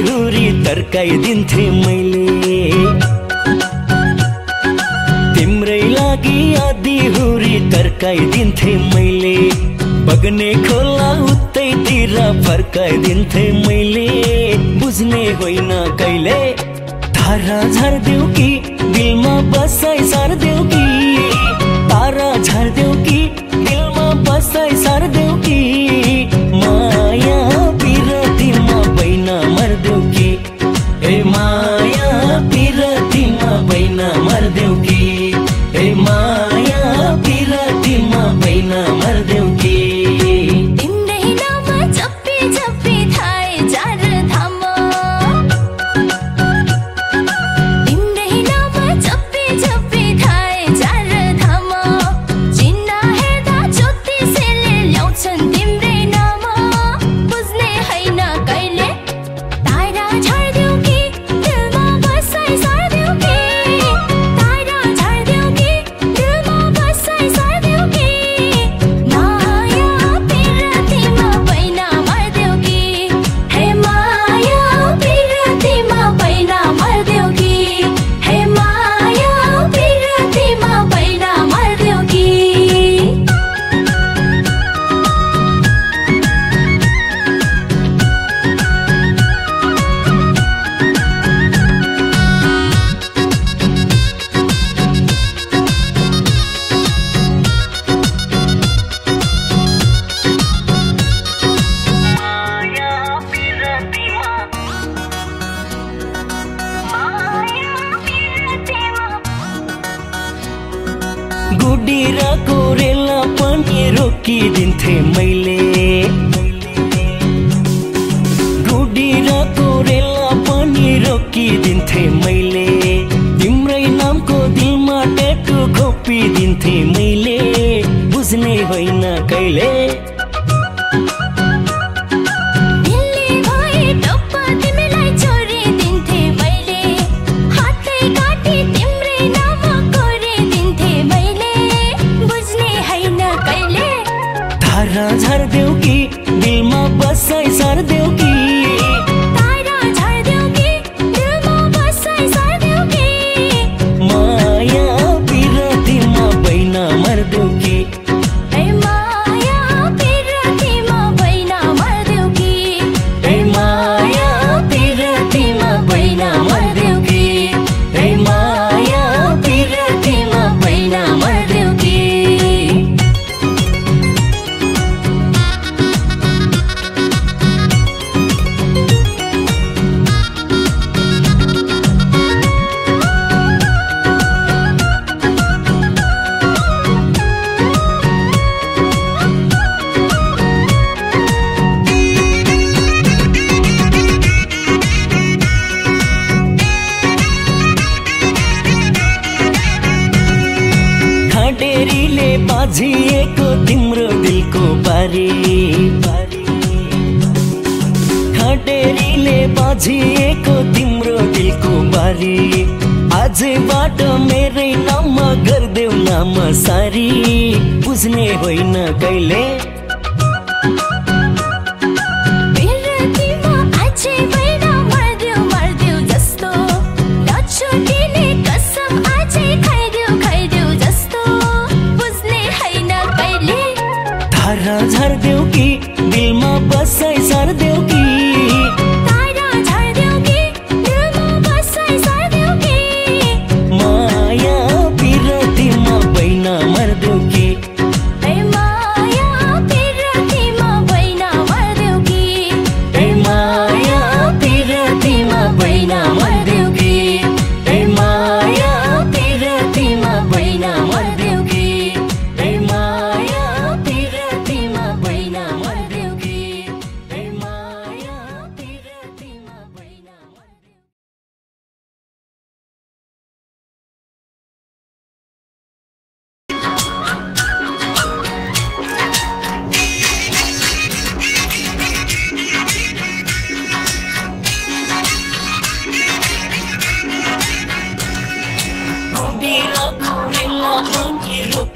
हुरी तर्काइदिन्थे मैले। तिम्रै लागि आधी हुरी तर्काइदिन्थे मैले। बग्ने खोला उतैतिर फर्काइदिन्थे मैले। बुझ्ने होइन कहिले? धारा झारिदेऊ कि? दिलमा बसाइ सारिदेऊ कि? तारा झारिदेऊ कि? மமை நமர்தே डेरा कोरेला पनि रोकिदिन्थे मैले। पारा झरिदेऊ कि दिलमा बसाइ सर्देऊ कि? डेरीले बाझिएको तिम्रो दिलको बारी। खटेरीले बाझिएको तिम्रो दिलको बारी। आजबाट मेरै नाम गरिदेऊ नाम सारी। बुझ्ने होइन कहिले। perdeu o que...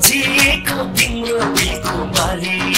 Take a finger, take a body.